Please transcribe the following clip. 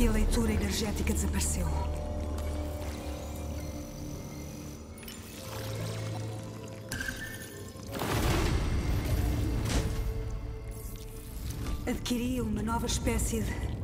E a leitura energética desapareceu. Adquiri uma nova espécie de